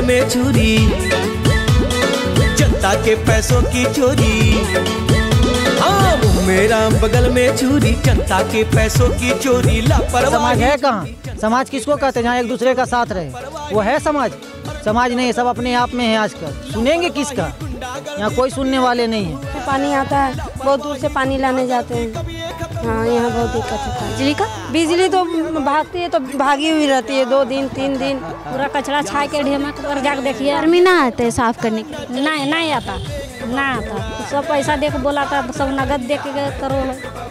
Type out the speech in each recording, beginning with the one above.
बगल में छुरी जनता के पैसों की चोरी। हाँ मुँह मेरा बगल में छुरी जनता के पैसों की चोरी। समाज है कहाँ? समाज किसको कहते हैं जहाँ एक दूसरे का साथ रहे? वो है समाज? समाज नहीं सब अपने आप में है आजकल। सुनेंगे किसका? यहाँ कोई सुनने वाले नहीं है। पानी आता है बहुत दूर से पानी लाने जाते हैं। हाँ यहाँ बहुत दिक्कत होता है। बिजली का? बिजली तो भागती है तो भागी हुई रहती है दो दिन तीन दिन। पूरा कचरा छा के ढेमक पर जाकर देखिए। आर्मी ना आते हैं साफ़ करने के लिए। नहीं नहीं आता। ना आता। सब पैसा दे के बोलाता सब नगद दे के करो।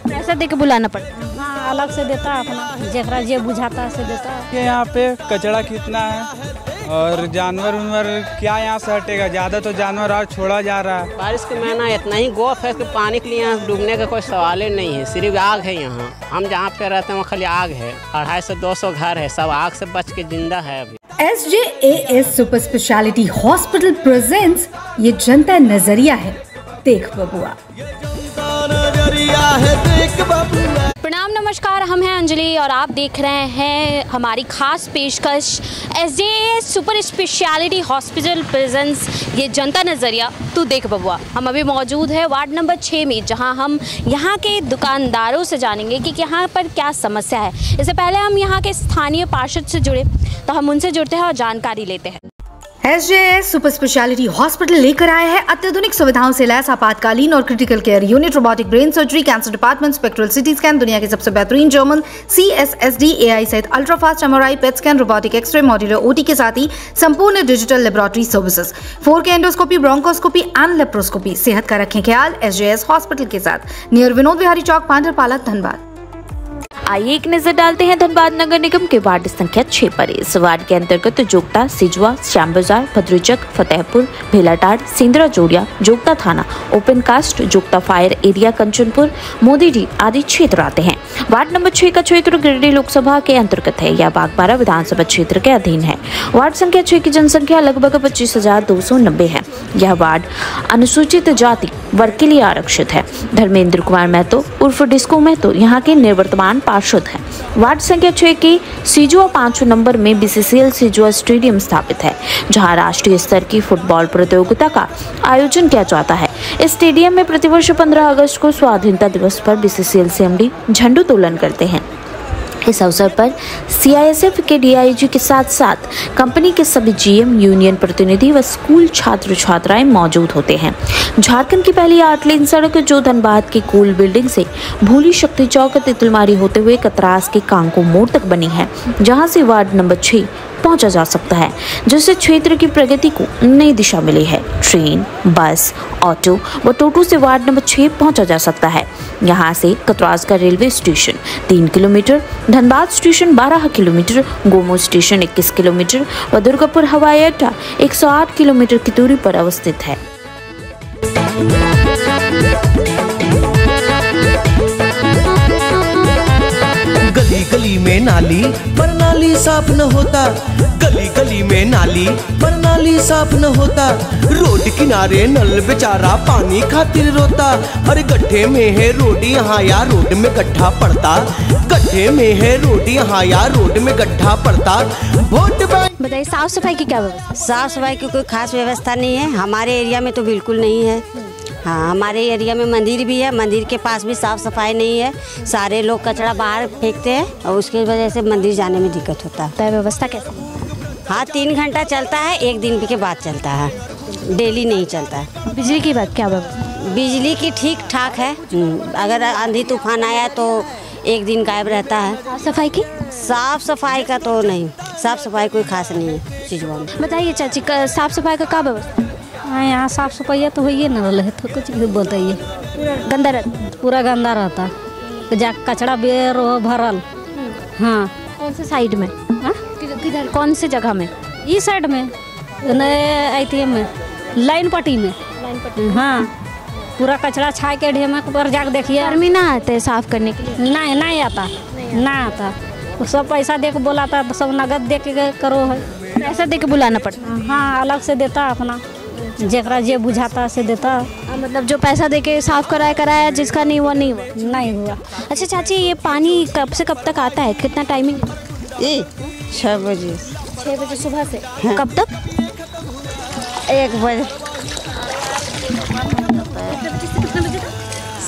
पैसा दे के बुलाना पड़ता हाँ। अलग से देता अपना। जरा जे बुझाता है से देता। यहाँ पे कचरा कितना है? और जानवर उनवर क्या यहाँ से हटेगा? ज़्यादा तो जानवर और छोड़ा जा रहा। है बारिश के महीना इतना ही गोफ है कि पानी के लिए यहाँ डूबने का कोई सवाल ही नहीं है। सिर्फ़ आग है यहाँ। हम जहाँ पे रहते हैं वहाँ खाली आग है। अढ़ाई से दो सौ घर है। सब आग से बच के ज़िंदा है अभी। S J A S super speciality hospital presents ये जनता नज़रिया है देख बबुआ। प्रणाम नमस्कार, हम हैं अंजलि और आप देख रहे हैं हमारी खास पेशकश S J super speciality hospital presence, ये जनता नज़रिया, तू देख बबुआ। हम अभी मौजूद है वार्ड नंबर छः में, जहाँ हम यहाँ के दुकानदारों से जानेंगे कि यहाँ पर क्या समस्या है। इससे पहले हम यहाँ के स्थानीय पार्षद से जुड़े तो हम उनसे जुड़ते हैं और जानकारी लेते हैं। S J S super speciality hospital लेकर आया है। अत्याधुनिक सुविधाओं से लैस आपातकालीन और critical care unit robotic brain surgery cancer department spectral CT scan दुनिया के सबसे बेहतरीन German C S S D A I सहित ultra fast M PET scan robotic X-ray modular OT के साथ ही संपूर्ण digital laboratory services four K endoscopy bronchoscopy and laparoscopy सेहत का रखें ख्याल एस जे एस हॉस्पिटल के साथ। नियर विनोद बिहारी चौक पांडर पांडरपाला, धनबाद। आइए एक नज़र डालते हैं धनबाद नगर निगम के वार्ड संख्या छह पर। इस वार्ड के अंतर्गत जोगता, सिजवा, श्याम बाज़ार, भद्रुचक, फतेहपुर भेलाटाड़ सिंदरा जोड़िया, जोगता थाना, open cast, Jogta fire area, Kanchanpur Modi Modidih आदि क्षेत्र आते हैं। वार्ड नंबर छह का क्षेत्र गिरिडीह लोकसभा के अंतर्गत है। यह बागबारा विधानसभा क्षेत्र के अधीन है। वार्ड संख्या छह की जनसंख्या लगभग पच्चीस है। यह वार्ड अनुसूचित जाति वर्ग के लिए आरक्षित है। धर्मेंद्र कुमार महतो, उर्फ़ डिस्को महतो, यहाँ के निवर्तमान पार्षद हैं। वार्ड संख्या छः की सीजुआ पाँच नंबर में बीसीसीएल सीजुआ स्टेडियम स्थापित है, जहाँ राष्ट्रीय स्तर की फुटबॉल प्रतियोगिता का आयोजन किया जाता है। इस स्टेडियम में प्रतिवर्ष 15 अगस्त को स्वाधीनता दिवस पर बीसीसीएल डी झंडोत्तोलन करते हैं। इस अवसर पर सीआईएसएफ के डीआईजी के साथ साथ कंपनी के सभी जीएम यूनियन प्रतिनिधि व स्कूल छात्र छात्राएँ मौजूद होते हैं। झारखंड की पहली आठ लेन सड़क जो धनबाद की कूल बिल्डिंग से भूली शक्ति चौक तितलमारी होते हुए कतरास के कांको मोड़ तक बनी है, जहाँ से वार्ड नंबर छह पहुँचा जा सकता है, जिससे क्षेत्र की प्रगति को नई दिशा मिली है। ट्रेन, बस, ऑटो व टोटो से वार्ड नंबर छह पहुँचा जा सकता है। यहाँ से कतरास का रेलवे स्टेशन, तीन किलोमीटर, धनबाद स्टेशन, बारह किलोमीटर, गोमो स्टेशन, इक्कीस किलोमीटर व दुर्गापुर हवाई अड्डा, एक सौ आठ किलोमीटर की दूरी पर अवस्थित है। गली गली में नाली, पर नाली साफ़ न होता। गली गली में नाली पर नाली साफ़ न होता। रोड किनारे नल बेचारा पानी खातिर रोता। अरे गड्ढे में है रोड यहाँ या रोड में गड्ढा पड़ता। गड्ढे में है रोड यहाँ या रोड में गड्ढा पड़ता। वोट बैंक बताइए साफ़ सफ़ाई की क्या व्यवस्था? साफ़ सफ़ाई की कोई खास व्यवस्था नहीं है। हमारे एरिया में तो बिल्कुल नहीं है। हाँ हमारे एरिया में मंदिर भी है। मंदिर के पास भी साफ़ सफ़ाई नहीं है। सारे लोग कचरा बाहर फेंकते हैं और उसकी वजह से मंदिर जाने में दिक्कत होता है। है व्यवस्था कैसे? हाँ तीन घंटा चलता है एक दिन के बाद चलता है। डेली नहीं चलता है। बिजली की बात क्या व्यवस्था बिजली की ठीक ठाक है। हम्म, अगर आंधी तूफ़ान आया तो एक दिन गायब रहता है। साफ़ सफ़ाई की? साफ़ सफ़ाई का तो नहीं। साफ़ सफ़ाई कोई खास नहीं है। सिजवा में बताइए चाची साफ़ सफ़ाई का क्या व्यवस्था? हाँ यहाँ साफ़ सफ़ाई तो होइए न रहे तो कुछ भी बताइए। गंदा रहता पूरा गंदा रहता। है जा कचरा बेर हो भरल। हाँ। कौन से साइड में? हाँ? किधर कौन से जगह में? इस साइड में। नए अथी में। लाइन पट्टी में? हाँ। पूरा कचरा छा के ढेमक पर जाकर देखिए। आर्मी ना आते साफ़ करने के लिए? नहीं नहीं आता। ना आता। वो सब पैसा दे के बोलाता तो सब नगद दे के करो है। पैसा दे के बुलाना पड़ता। हाँ अलग से देता अपना। जरा जे बुझाता से देता। है मतलब जो पैसा दे के साफ़ कराया कराया जिसका नहीं हुआ नहीं हुआ। नहीं हुआ। अच्छा चाची ये पानी कब से कब तक आता है? कितना टाइमिंग ये छः बजे। छः बजे सुबह से? कब तक? एक बजे।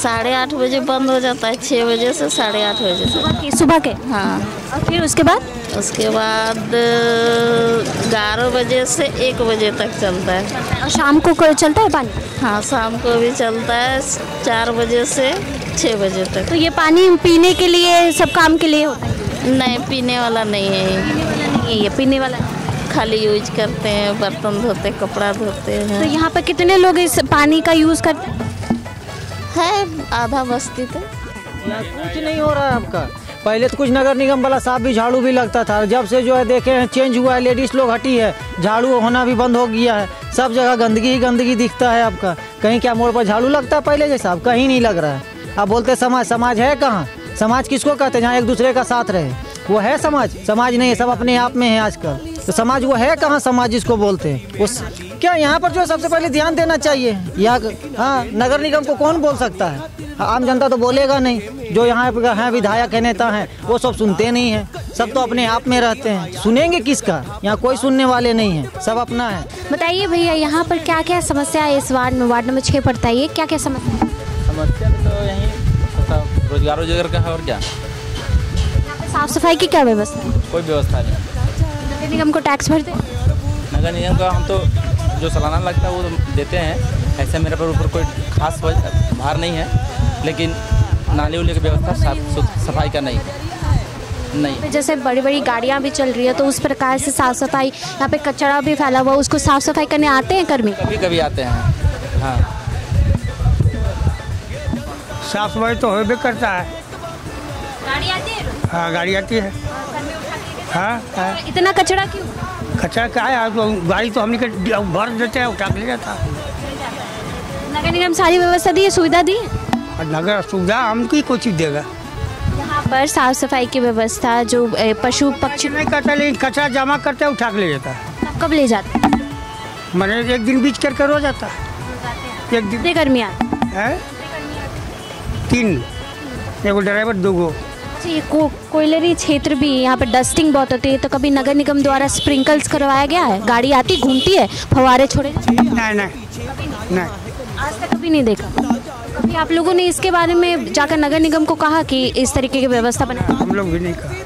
साढ़े आठ बजे बंद हो जाता है छः बजे से साढ़े आठ बजे से। सुबह के? हाँ। और फिर उसके बाद? उसके बाद ग्यारह बजे से एक बजे तक चलता है। और शाम को कोई चलता है पानी? हाँ शाम को भी चलता है चार बजे से छः बजे तक। तो ये पानी पीने के लिए सब काम के लिए होता है? नहीं पीने वाला नहीं है। ये। ये पीने वाला खाली यूज़ करते हैं बर्तन धोते कपड़ा धोते हैं। तो यहाँ पर कितने लोग इस पानी का यूज़ करते हैं? है, आधा बस्ती तो। कुछ नहीं हो रहा है आपका। पहले तो कुछ नगर निगम वाला साफ़ भी झाड़ू भी लगता था। जब से जो है देखे हैं चेंज हुआ है लेडीज़ लोग हटी है। झाड़ू होना भी बंद हो गया है। सब जगह गंदगी ही गंदगी दिखता है आपका। कहीं क्या मोड़ पर झाड़ू लगता है पहले जैसा? अब कहीं नहीं लग रहा है। अब बोलते समाज समाज है कहाँ? समाज किसको कहते हैं, जहाँ एक दूसरे का साथ रहे? वो है समाज? समाज नहीं है, सब अपने आप में है आजकल। तो समाज वो है कहाँ? समाज जिसको बोलते हैं। उस क्या यहाँ पर जो सबसे पहले ध्यान देना चाहिए? या हाँ नगर निगम को कौन बोल सकता है? आम जनता तो बोलेगा नहीं। जो यहाँ पे हैं विधायक है नेता हैं वो सब सुनते नहीं हैं। सब तो अपने आप में रहते हैं। सुनेंगे किसका? यहाँ कोई सुनने वाले नहीं है। सब अपना है। बताइए भैया यहाँ पर क्या क्या समस्या है इस वार्ड में? वार्ड नंबर छः पड़ता है क्या क्या समस्या समस्या तो यही रोज़गार रोज़गार का है और क्या? साफ़ सफ़ाई की क्या व्यवस्था है? कोई व्यवस्था नहीं। नगर निगम को टैक्स भरते नगर निगम का हम तो जो सालाना लगता है वो देते हैं ऐसे मेरे पर ऊपर कोई खास भार नहीं है लेकिन नाली उली की व्यवस्था साफ़ सफ़ाई का नहीं नहीं। जैसे बड़ी बड़ी गाड़ियाँ भी चल रही है तो उस प्रकार से साफ़ सफ़ाई यहाँ पे कचरा भी फैला हुआ उसको साफ़ सफ़ाई करने आते हैं कर्मी? कभी कभी आते हैं हाँ। साफ़ सफ़ाई तो होबे करता है। गाड़ी आती है? हाँ गाड़ी आती है। हाँ हाँ। इतना कचरा क्यों? कचरा क्या है? तो गाड़ी तो हमने के भर देते हैं उठा के ले जाता। नगर निगम सारी व्यवस्था दी है सुविधा दी नगर सुविधा हमको ही चीज़ देगा। यहाँ पर साफ़ सफ़ाई की व्यवस्था जो पशु पक्षी नहीं करता लेकिन कचरा जमा करते हैं उठा के ले जाता। है कब ले जाते? मैंने एक दिन बीच करके रो जाता। है एक दिन कर्मी है? तीन। एगो ड्राइवर दो गो। ये को कोयलरी क्षेत्र भी यहाँ पर डस्टिंग बहुत होती है तो कभी नगर निगम द्वारा स्प्रिंकल्स करवाया गया है? गाड़ी आती घूमती है? फवारे छोड़े नहीं नहीं। नहीं। आज तक कभी नहीं देखा। कभी आप लोगों ने इसके बारे में जाकर नगर निगम को कहा कि इस तरीके की व्यवस्था बनाए हम लोग भी नहीं कर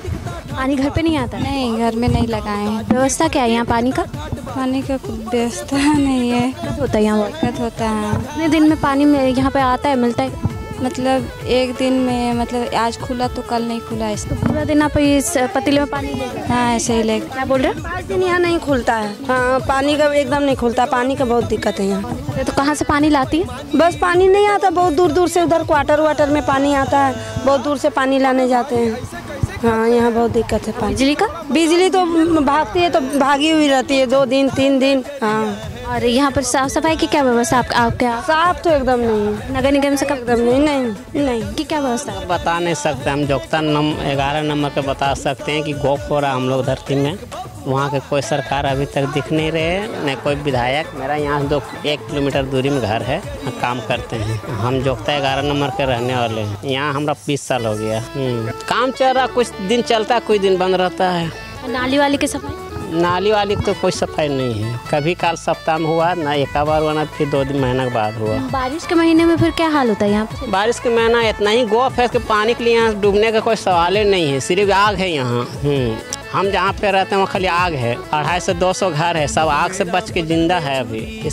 पानी घर पे नहीं आता? नहीं घर में नहीं लगाए हैं। व्यवस्था क्या है यहाँ पानी का? पानी का व्यवस्था नहीं है। होता है यहाँ दिक्कत होता है। कितने दिन में पानी में यहाँ पे आता है मिलता है? मतलब एक दिन में मतलब आज खुला तो कल नहीं खुला इस तो पूरा दिन आप इस पतीले में पानी हाँ ऐसे ही ले क्या बोल रहे पाँच दिन यहाँ नहीं खुलता है। हाँ पानी का एकदम नहीं खुलता पानी का बहुत दिक्कत है यहाँ। तो कहाँ से पानी लाती है? बस पानी नहीं आता बहुत दूर दूर से उधर क्वार्टर वाटर में पानी आता है बहुत दूर से पानी लाने जाते हैं। हाँ यहाँ बहुत दिक्कत है पानी। बिजली का? बिजली तो भागती है तो भागी हुई रहती है दो दिन तीन दिन। हाँ। और यहाँ पर साफ़ सफ़ाई की क्या व्यवस्था आप, आपके यहाँ साफ़ तो एकदम नहीं है। नगर निगम से कब एकदम नहीं नहीं। नहीं की क्या व्यवस्था? बता नहीं सकते हम जोगता नम ग्यारह नंबर पे बता सकते हैं कि गोप हो रहा हम लोग धरती में वहाँ के कोई सरकार अभी तक दिख नहीं रहे न कोई विधायक। मेरा यहाँ दो एक किलोमीटर दूरी में घर है काम करते हैं। हम जोगता ग्यारह नंबर के रहने वाले हैं। यहाँ हमारा बीस साल हो गया। हम्म। काम चल रहा कुछ दिन चलता है कुछ दिन बंद रहता है। नाली वाली की सफ़ाई? नाली वाली तो कोई सफ़ाई नहीं है। कभी काल सप्ताह में हुआ ना एक बार हुआ ना फिर दो दिन महीना के बाद हुआ। बारिश के महीने में फिर क्या हाल होता है यहाँ बारिश के महीना इतना ही गोफ है कि पानी के लिए यहाँ डूबने का कोई सवाल ही नहीं है सिर्फ़ आग है यहाँ। हम्म। हम जहाँ पे रहते हैं वहाँ खाली आग है। अढ़ाई से दो सौ घर है सब आग से बच के ज़िंदा है अभी।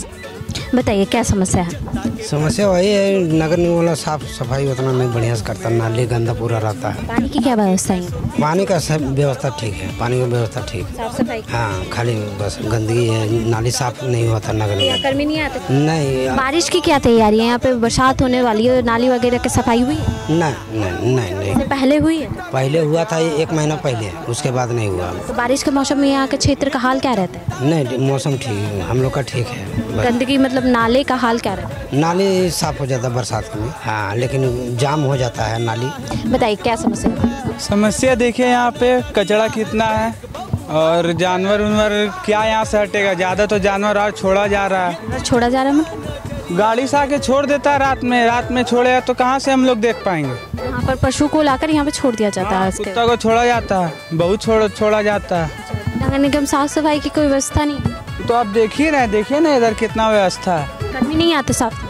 बताइए क्या समस्या है? समस्या वही है नगर निगम वाला साफ़ सफ़ाई उतना नहीं बढ़िया से करता नाली गंदा पूरा रहता है। पानी की क्या व्यवस्था है? पानी का सब व्यवस्था ठीक है पानी का व्यवस्था ठीक है। साफ़ सफ़ाई? हाँ खाली बस गंदगी है नाली साफ़ नहीं होता नगर निगम। कर्मी नहीं आते? नहीं बारिश की क्या तैयारी है? यहाँ पे बरसात होने वाली है नाली वगैरह की सफ़ाई हुई? नहीं नहीं नहीं। नहीं पहले हुई है? पहले हुआ था एक महीना पहले उसके बाद नहीं हुआ। तो बारिश के मौसम में यहाँ के क्षेत्र का हाल क्या रहता है? नहीं मौसम ठीक है हम लोग का ठीक है। गंदगी मतलब नाले का हाल क्या रहता है नाले साफ़ हो जाता है बरसात में। हाँ लेकिन जाम हो जाता है नाली। बताइए क्या समस्या? है समस्या देखिए यहाँ पे कचरा कितना है और जानवर उनवर क्या यहाँ से हटेगा? ज़्यादा तो जानवर और छोड़ा जा रहा है। छोड़ा जा रहा है मतलब? गाड़ी से आके छोड़ देता है रात में। रात में छोड़ेगा तो कहाँ से हम लोग देख पाएँगे? यहाँ पर पशु को लाकर यहाँ पे छोड़ दिया जाता है कुत्ता को छोड़ा जाता है बहुत छोड़ छोड़ा जाता है। नगर निगम साफ़ सफ़ाई की कोई व्यवस्था नहीं? तो आप देखिए ना देखिए ना इधर कितना व्यवस्था है। कर्मी नहीं आते साफ़?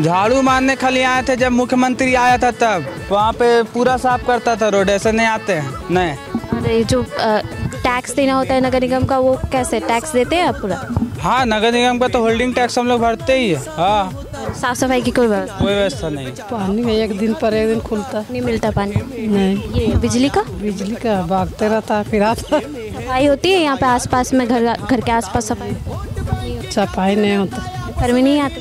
झाड़ू मारने खाली आए थे जब मुख्यमंत्री आया था तब। वहाँ पे पूरा साफ़ करता था रोड ऐसे नहीं आते हैं नहीं। ये जो टैक्स देना होता है नगर निगम का वो कैसे? टैक्स देते हैं आप पूरा? हाँ नगर निगम का तो होल्डिंग टैक्स हम लोग भरते ही है। हाँ। साफ़ सफ़ाई की कोई व्यवस्था? कोई व्यवस्था नहीं। पानी में एक दिन पर एक दिन खुलता। नहीं मिलता पानी? नहीं। ये बिजली का? बिजली का भागते रहता फिर आता सफ़ाई होती है यहाँ पे आसपास में घर घर के आसपास सफ़ाई? सफ़ाई नहीं होता। कर्मी नहीं आते?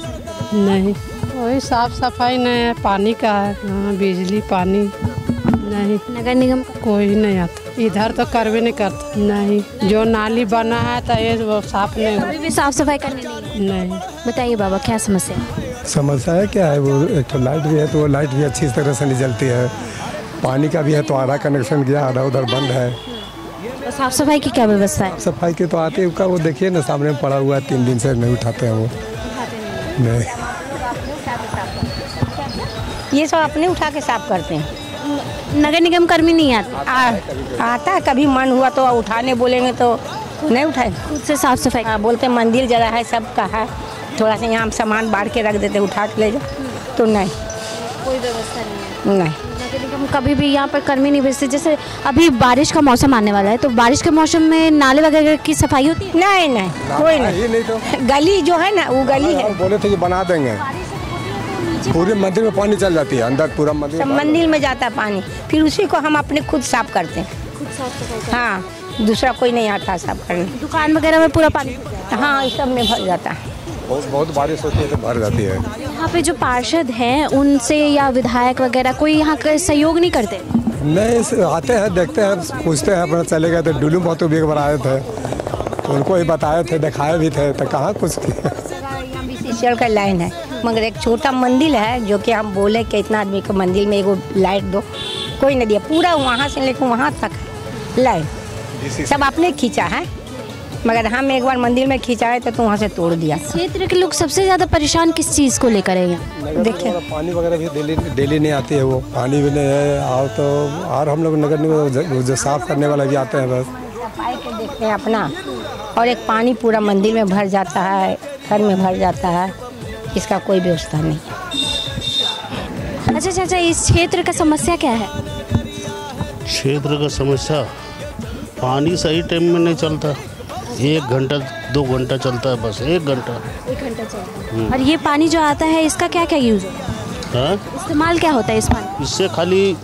नहीं। वही साफ़ सफ़ाई नहीं है पानी का है हाँ बिजली पानी नहीं। नगर निगम कोई नहीं आता। इधर तो करवे नहीं करता। नहीं। जो नाली बना है तो ये वो साफ़ नहीं अभी भी साफ़ सफ़ाई करनी नहीं नहीं। बताइए बाबा क्या समस्या है? समस्या है क्या है? वो एक तो लाइट भी है तो वो लाइट भी अच्छी तरह से नहीं जलती है। पानी का भी है तो आधा कनेक्शन गया आधा उधर बंद है। तो साफ़ सफ़ाई की क्या व्यवस्था है? सफ़ाई के तो आते का वो देखिए ना सामने पड़ा हुआ है तीन दिन से नहीं उठाते हैं वो। नहीं। ये सब अपने उठा के साफ़ करते हैं? नगर निगम कर्मी नहीं आते। आ, आता है कभी मन हुआ तो उठाने बोलेंगे तो नहीं उठाए? खुद से साफ़ सफ़ाई। हाँ बोलते मंदिर जगह है सबका है। थोड़ा सा यहाँ सामान बाढ़ के रख देते उठा के ले जाओ। तो नहीं। कोई व्यवस्था नहीं है। नहीं। नगर निगम कभी भी यहाँ पर कर्मी नहीं भेजते। जैसे अभी बारिश का मौसम आने वाला है तो बारिश के मौसम में नाले वगैरह की सफ़ाई होती है? नहीं नहीं कोई नहीं। तो। गली जो है ना वो गली है। बोले थे कि बना देंगे। पूरे मंदिर में पानी चल जाती है अंदर पूरा मंदिर मंदिर में जाता है। पानी। फिर उसी को हम अपने खुद साफ़ करते हैं। खुद साफ़ सफ़ाई हाँ। दूसरा कोई नहीं आता साफ़ करने। दुकान वगैरह में पूरा पानी? हाँ सब में भर जाता है। बहुत बहुत बारिश होती है तो भर जाती है। यहाँ पे जो पार्षद हैं उनसे या विधायक वगैरह कोई यहाँ का सहयोग नहीं करते? नहीं आते हैं देखते हैं पूछते हैं अपना चले गए थे डुलू महतो भी एक बार आए थे। तो उनको ही बताए थे दिखाए भी थे तो कहाँ कुछ किया? का लाइन है। मगर एक छोटा मंदिर है जो कि हम बोले कि इतना आदमी को मंदिर में एगो लाइट दो। कोई नहीं दिया पूरा वहाँ से लेकर वहाँ तक। है लाइन सब आपने खींचा है? मगर हम एक बार मंदिर में खिंचाए थे तो वहाँ से तोड़ दिया। क्षेत्र के लोग सबसे ज़्यादा परेशान किस चीज़ को लेकर है? देखिए। पानी वगैरह भी डेली डेली नहीं आती है वो। पानी भी नहीं है और तो और हम लोग नगर निगम जो- जो साफ़ करने वाला भी आते हैं बस। सफ़ाई के देखते हैं अपना। और एक पानी पूरा मंदिर में भर जाता है घर में भर जाता है। इसका कोई व्यवस्था नहीं। अच्छा चाचा इस क्षेत्र का समस्या क्या है? क्षेत्र का समस्या पानी सही टाइम में नहीं चलता। एक घंटा दो घंटा चलता है बस एक घंटा। एक घंटा चलता है। और ये पानी जो आता है इसका क्या क्या यूज़ होता है? हाँ? इस्तेमाल क्या होता है इस पानी इससे खाली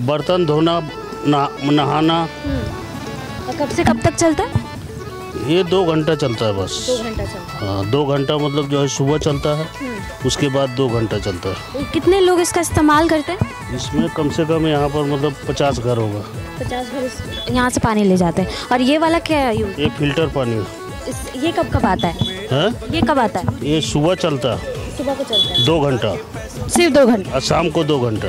बर्तन धोना नहाना। कब से कब तक चलता है? ये दो घंटा चलता है बस। दो घंटा चलता हाँ। दो घंटा मतलब जो है सुबह चलता है है उसके बाद दो घंटा चलता है। हम्म। कितने लोग इसका इस्तेमाल करते हैं? इसमें कम से कम यहाँ पर मतलब पचास घर होगा। पचास घर यहाँ से पानी ले जाते हैं। और ये वाला क्या है? ये फ़िल्टर पानी। इस, ये कब कब आता है? हाँ? ये कब आता है? ये सुबह चलता है। सुबह को चलता है। दो घंटा। सिर्फ़ दो घंटा? शाम को दो घंटे।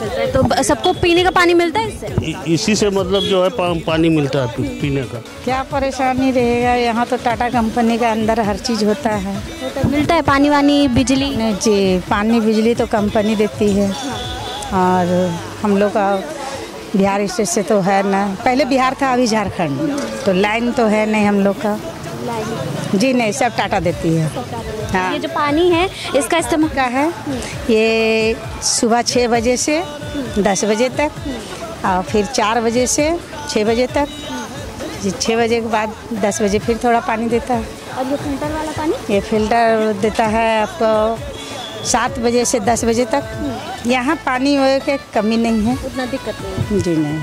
चलता है। तो सबको पीने का पानी मिलता है इससे? इ- इसी से मतलब जो है पा, पानी मिलता है पीने का। क्या परेशानी रहेगा? यहाँ तो टाटा कंपनी का अंदर हर चीज़ होता है। तो मिलता है पानी वानी बिजली? नहीं जी पानी बिजली तो कंपनी देती है। और हम लोग का बिहार स्टेट से तो है ना। पहले बिहार था अभी झारखंड। तो लाइन तो है नहीं हम लोग का। जी नहीं सब टाटा देती है। हाँ। ये जो पानी है इसका इस्तेमाल का है ये सुबह छः बजे से दस बजे तक और फिर चार बजे से छः बजे तक। छः बजे के बाद दस बजे फिर थोड़ा पानी देता है। और ये फ़िल्टर वाला पानी? ये फ़िल्टर देता है आपको सात बजे से दस बजे तक। यहाँ पानी होए के कमी नहीं है। उतना दिक्कत नहीं जी नहीं।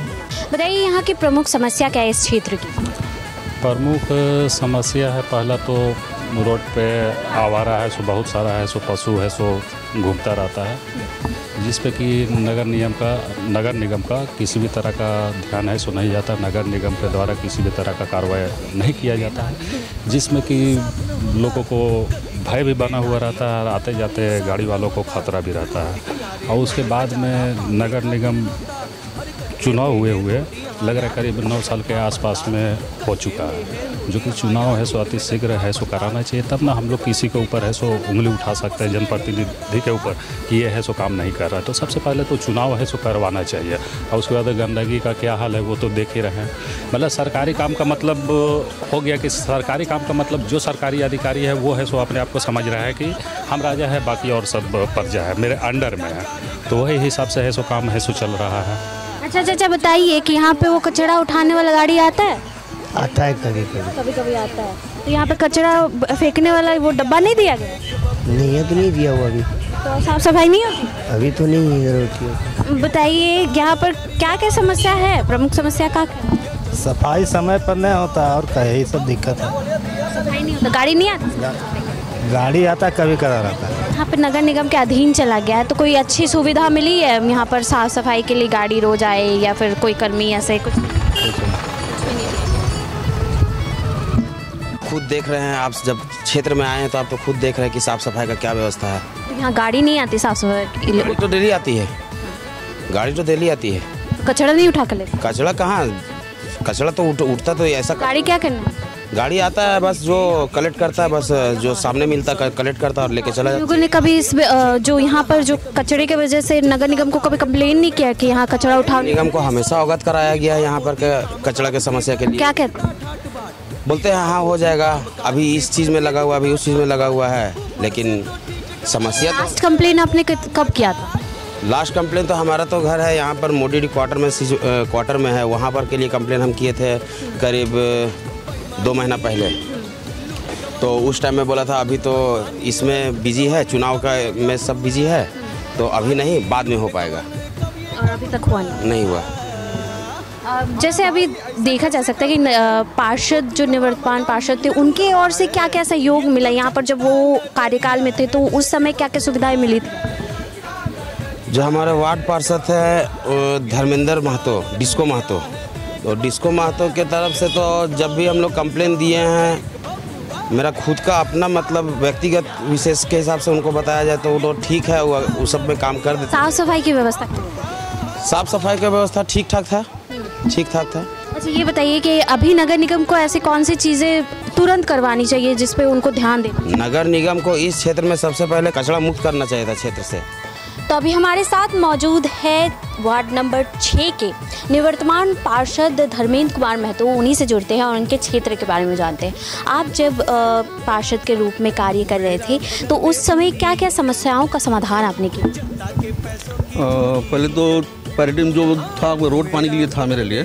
बताइए यहाँ की प्रमुख समस्या क्या है इस क्षेत्र की? प्रमुख समस्या है पहला तो रोड पे आवारा है, सो बहुत सारा है, सो पशु है, सो घूमता रहता है। जिस पे कि नगर निगम का, नगर निगम का किसी भी तरह का ध्यान है, सो नहीं जाता। नगर निगम के द्वारा किसी भी तरह का कार्रवाई नहीं किया जाता। है जिसमें कि लोगों को भय भी बना हुआ रहता है, आते जाते गाड़ी वालों को खतरा भी रहता है। और उसके बाद में नगर निगम चुनाव हुए हुए, लग रहा है करीब नौ साल के आसपास में हो चुका है। जो कि चुनाव है, सो अति शीघ्र है, सो कराना चाहिए। तब ना हम लोग किसी के ऊपर है, सो उंगली उठा सकते हैं, जनप्रतिनिधि के ऊपर, कि ये है, सो काम नहीं कर रहा है। तो सबसे पहले तो चुनाव है, सो करवाना चाहिए। और उसके बाद गंदगी का क्या हाल है, वो तो देख ही रहे हैं। मतलब सरकारी काम का मतलब हो गया कि सरकारी काम का मतलब जो सरकारी अधिकारी है, वो है, सो अपने आप को समझ रहा है कि हम राजा है, बाकी और सब प्रजा है, मेरे अंडर में है। तो वही हिसाब से है, सो काम है, सो चल रहा है। अच्छा चाचा, बताइए कि यहाँ पे वो कचरा उठाने वाला गाड़ी आता है? आता है कभी कभी। कभी कभी आता है। तो यहाँ पे कचरा फेंकने वाला वो डब्बा नहीं दिया गया? नहीं है तो नहीं दिया हुआ अभी। तो साफ़ सफ़ाई नहीं होती? अभी तो नहीं इधर होती है बताइए यहाँ पर क्या क्या समस्या है? प्रमुख समस्या का क्या सफ़ाई समय पर नहीं होता और क्या यही सब दिक्कत है। सफ़ाई नहीं होता। गाड़ी नहीं आती? गाड़ी आता कभी कदा रहता है। यहाँ पे नगर निगम के अधीन चला गया है तो कोई अच्छी सुविधा मिली है? यहाँ पर साफ़ सफ़ाई के लिए गाड़ी रोज आए या फिर कोई कर्मी ऐसे कुछ? खुद देख रहे हैं आप जब क्षेत्र में आए हैं तो आप तो खुद देख रहे हैं कि साफ़ सफ़ाई का क्या व्यवस्था है। यहाँ गाड़ी नहीं आती साफ़ सफ़ाई गाड़ी तो डेली आती है। गाड़ी तो डेली आती है। कचरा नहीं उठा कर ले कचरा कहाँ? कचरा तो उठ, उठता तो ऐसा गाड़ी क्या करना? गाड़ी आता है बस जो कलेक्ट करता है बस जो सामने मिलता है कलेक्ट करता है और लेके चला जाता लोगों ने कभी इस जो यहाँ पर जो कचरे की वजह से नगर निगम को कभी कंप्लेन नहीं किया कि यहाँ कचरा उठाओ है निगम को हमेशा अवगत कराया गया है यहाँ पर के कचरा के समस्या के लिए। क्या कहते हैं? बोलते हैं हाँ हो जाएगा। अभी इस चीज़ में लगा हुआ अभी उस चीज़ में लगा हुआ है। लेकिन समस्या तो लास्ट कंप्लेन आपने कब किया था? लास्ट कंप्लेन तो हमारा तो घर है यहाँ पर मोडी डी क्वार्टर में क्वार्टर में है। वहाँ पर के लिए कंप्लेन हम किए थे करीब दो महीना पहले। तो उस टाइम में बोला था अभी तो इसमें बिज़ी है चुनाव का में सब बिज़ी है तो अभी नहीं बाद में हो पाएगा। और अभी तक हुआ नहीं? नहीं हुआ। जैसे अभी देखा जा सकता है कि पार्षद जो निवर्तमान पार्षद थे उनके ओर से क्या क्या सहयोग मिला? यहाँ पर जब वो कार्यकाल में थे तो उस समय क्या क्या सुविधाएँ मिली थी? जो हमारे वार्ड पार्षद है धर्मेंद्र महतो डिस्को महतो। तो डिस्को महतो के तरफ़ से तो जब भी हम लोग कंप्लेन दिए हैं मेरा खुद का अपना मतलब व्यक्तिगत विशेष के हिसाब से उनको बताया जाए तो वो ठीक है वो सब में काम कर देते साफ़ सफ़ाई की व्यवस्था? साफ़ सफ़ाई का व्यवस्था ठीक ठाक था। ठीक ठाक था। अच्छा ये बताइए कि अभी नगर निगम को ऐसी कौन सी चीज़ें तुरंत करवानी चाहिए जिस पे उनको ध्यान देना नगर निगम को इस क्षेत्र में सबसे पहले कचरा मुक्त करना चाहिए था क्षेत्र से। तो अभी हमारे साथ मौजूद है वार्ड नंबर छः के निवर्तमान पार्षद धर्मेंद्र कुमार महतो। उन्हीं से जुड़ते हैं और उनके क्षेत्र के बारे में जानते हैं। आप जब पार्षद के रूप में कार्य कर रहे थे तो उस समय क्या क्या समस्याओं का समाधान आपने किया? पहले तो पैराडिम जो था वो रोड पानी के लिए था मेरे लिए।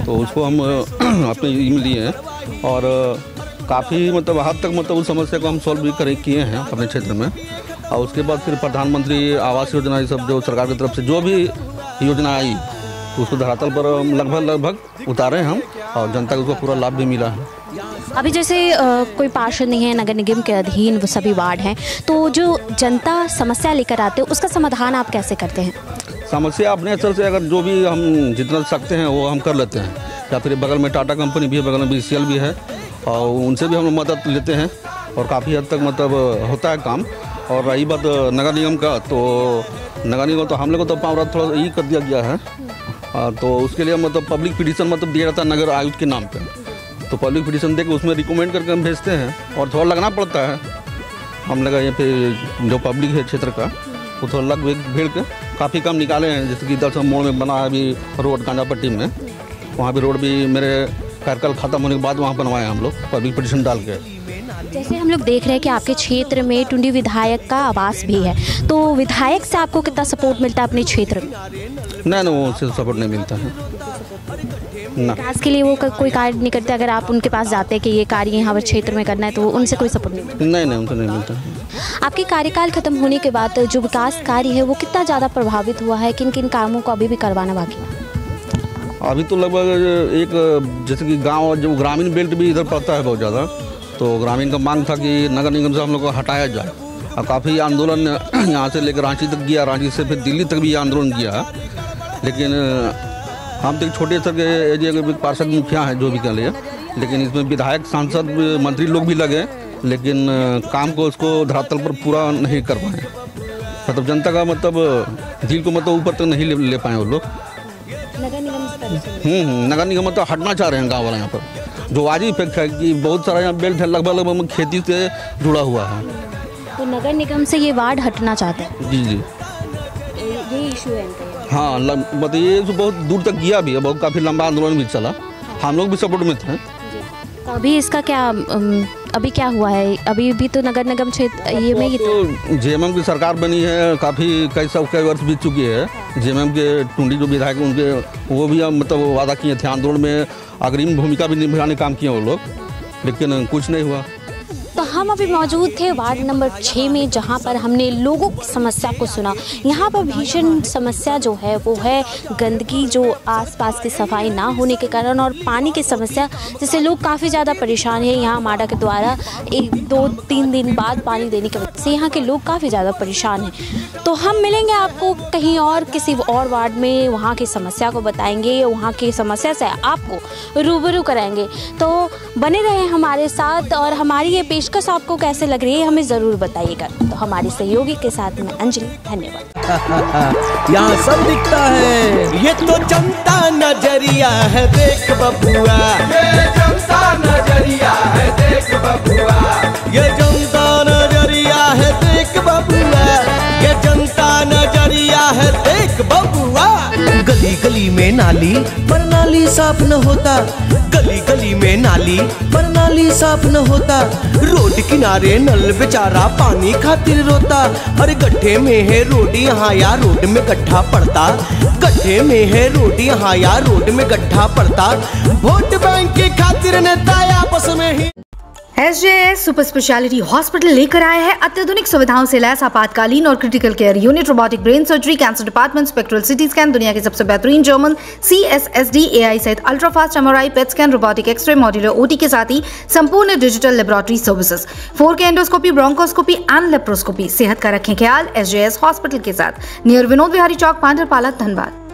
तो उसको हम अपने में लिए हैं। और काफ़ी मतलब हद तक मतलब उस समस्या को हम सॉल्व भी करें किए हैं अपने क्षेत्र में। और उसके बाद फिर प्रधानमंत्री आवास योजना ये सब जो सरकार की तरफ़ से जो भी योजना आई तो उसको धरातल पर लगभग लगभग उतारे हैं हम और जनता को उसका पूरा लाभ भी मिला है। अभी जैसे अ, कोई पार्षद नहीं है नगर निगम के अधीन वो सभी वार्ड हैं। तो जो जनता समस्या लेकर आते हैं उसका समाधान आप कैसे करते हैं? समस्या अपने स्तर से अगर जो भी हम जितना सकते हैं, वो हम कर लेते हैं। या फिर बगल में टाटा कंपनी भी है, बगल में बी भी है, और उनसे भी हम मदद लेते हैं, और काफ़ी हद तक मतलब होता है काम। और रही बात नगर निगम का तो नगर निगम तो हम लोग को तो पावर थोड़ा यही कर दिया गया है। तो उसके लिए मतलब पब्लिक पिटीशन मतलब दिया जाता है नगर आयुक्त के नाम पे। तो पब्लिक पिटीशन दे के उसमें रिकमेंड करके हम भेजते हैं, और थोड़ा लगना पड़ता है। हम लगा यहाँ पे जो पब्लिक है क्षेत्र का, वो थोड़ा लग भेड़ के काफ़ी कम निकाले हैं जैसे कि दस मोड़ में बना है अभी रोड गांजापट्टी में। वहाँ भी रोड भी मेरे कार्यकाल खत्म होने के बाद वहाँ बनवाए हम लोग पब्लिक पिटीशन डाल के। जैसे हम लोग देख रहे हैं कि आपके क्षेत्र में टुंडी विधायक का आवास भी है तो विधायक से आपको कितना सपोर्ट मिलता है अपने क्षेत्र में? नहीं नहीं वो उससे सपोर्ट नहीं मिलता है। विकास के लिए वो कोई कार्य नहीं करते अगर आप उनके पास जाते हैं कि ये कार्य यहाँ पर क्षेत्र में करना है तो उनसे कोई सपोर्ट नहीं नहीं नहीं उनसे नहीं मिलता। है आपके कार्यकाल खत्म होने के बाद जो विकास कार्य है, वो कितना ज़्यादा प्रभावित हुआ है? किन किन कामों को अभी भी करवाना बाकी अभी तो लगभग एक, जैसे कि गाँव जो ग्रामीण बेल्ट भी इधर पड़ता है बहुत ज़्यादा तो ग्रामीण का मांग था कि नगर निगम से हम लोग को हटाया जाए। और काफ़ी आंदोलन यहाँ से लेकर रांची तक किया रांची से फिर दिल्ली तक भी आंदोलन किया लेकिन, हम तो छोटे स्तर के एरिया के पार्षद मुखिया हैं, जो भी कह लिए लेकिन इसमें विधायक, सांसद, मंत्री लोग भी लगे। लेकिन काम को उसको धरातल पर पूरा नहीं कर पाए। मतलब जनता का मतलब दिल को मतलब ऊपर तक नहीं ले, ले पाए वो लोग। नगर निगम हम्म हम्म, नगर निगम मतलब हटना चाह रहे हैं गाँव वाले यहाँ पर। जो वाजिब इफ़ेक्ट है कि बहुत सारा यहाँ बेल्ट है लगभग लगभग खेती से जुड़ा हुआ है। तो नगर निगम से ये वार्ड हटना चाहते हैं? जी जी। ये इशू है हाँ मतलब ये तो बहुत दूर तक गया भी है बहुत काफ़ी लंबा आंदोलन भी चला। हम लोग भी सपोर्ट में थे। तो अभी इसका क्या अभी क्या हुआ है? अभी भी तो नगर निगम क्षेत्र ये में ही तो जेएमएम की सरकार बनी है काफ़ी कई सौ कई वर्ष बीत चुकी है। जेएमएम के टुंडी जो विधायक हैं, उनके वो भी मतलब वादा किए थे आंदोलन में अग्रिम भूमिका भी निभाने काम किए वो लोग लेकिन कुछ नहीं हुआ। तो हम अभी मौजूद थे वार्ड नंबर छः में, जहाँ पर हमने लोगों की समस्या को सुना। यहाँ पर भीषण समस्या जो है, वो है गंदगी जो आसपास की सफ़ाई ना होने के कारण और पानी की समस्या, जिससे लोग काफ़ी ज़्यादा परेशान हैं। यहाँ माडा के द्वारा एक, दो, तीन दिन बाद पानी देने की वजह से यहाँ के लोग काफ़ी ज़्यादा परेशान हैं। तो हम मिलेंगे आपको कहीं और, किसी और वार्ड में, वहाँ की समस्या को बताएँगे, वहाँ की समस्या से आपको रूबरू कराएँगे। तो बने रहें हमारे साथ और हमारी ये पेशकश आपको कैसे लग रही है हमें ज़रूर बताइएगा। तो हमारे सहयोगी के साथ में अंजलि, धन्यवाद। यहाँ सब दिखता है। ये तो जनता नज़रिया है, देख बबुआ। ये जनता नज़रिया है, देख बबुआ। ये चमता नज़रिया है, देख बबुआ। ये जनता नज़रिया है, देख बबुआ। गली गली में नाली पर नाली साफ़ न होता। गली गली में नाली, पर नाली साफ़ न होता। रोड किनारे नल बेचारा पानी खातिर रोता। अरे गड्ढे में है रोड, यहाँ या रोड में गड्ढा पड़ता। गड्ढे में है रोड, यहाँ या रोड में गड्ढा पड़ता। वोट बैंक के खातिर नेता आपस में ही S J S super speciality hospital लेकर आए हैं। अत्याधुनिक सुविधाओं से लैस आपातकालीन और critical care unit robotic brain surgery cancer department spectral CT scan दुनिया के सबसे बेहतरीन German C S S D A I सहित ultra fast MRI PET scan robotic X-ray modular OT के साथ ही संपूर्ण digital laboratory services four K endoscopy bronchoscopy and laparoscopy सेहत का रखें ख्याल एस जे एस हॉस्पिटल के साथ। नियर विनोद बिहारी चौक, पांडरपाला, धनबाद।